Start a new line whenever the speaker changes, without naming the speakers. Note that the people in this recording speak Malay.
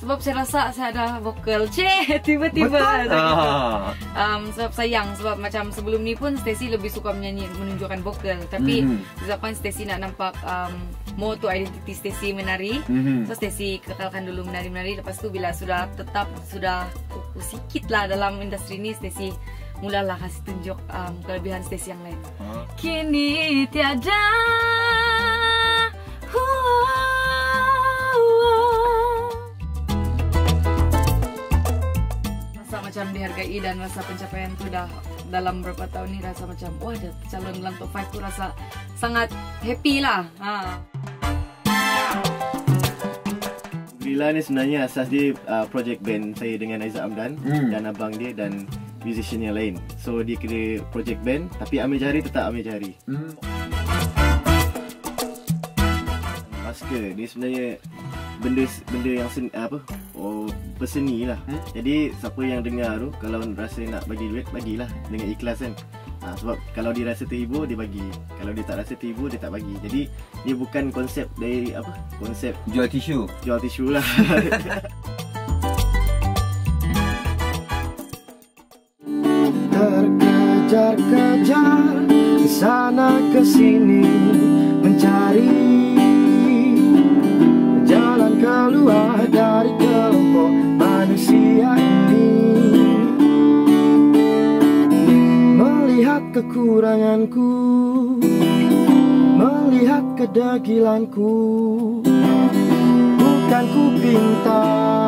sebab saya rasa saya ada vokal. Cih, tiba-tiba.
Betul. Ah.
Um, sebab sayang sebab macam sebelum ni pun Stacy lebih suka menyanyi menunjukkan vokal. Tapi
Mhm.
disebabkan Stacy nak nampak um, more to identity Stacy menari.
Mhm.
So Stacy kekalkan dulu menari-menari Lepas tu bila sudah tetap Sudah kuku sikit lah dalam industri ni Stacy mulalah kasih tunjuk um, kelebihan Stacy yang lain
Ah.
Kini tiada macam dihargai dan rasa pencapaian tu dah dalam beberapa tahun ni rasa macam wah dah calon dalam top 5 tu rasa sangat happy lah. Ha.
Gorilla ni sebenarnya asas dia uh, project band saya dengan Aizat Amdan
Hmm.
dan abang dia dan musician yang lain. So dia kira project band tapi Amir Jari tetap Amir Jari.
Hmm.
Masker dia sebenarnya benda benda yang sen, apa oh berseni lah.
Hmm.
Jadi siapa yang dengar tu kalau rasa nak bagi duit bagilah dengan ikhlas kan. Ha, sebab kalau dia rasa terhibur dia bagi. Kalau dia tak rasa terhibur dia tak bagi. Jadi dia bukan konsep dari apa? Konsep
Jual tisu.
jual tisu lah.
Terkejar-kejar ke sana ke sini mencari kekuranganku melihat kedegilanku bukan ku pintar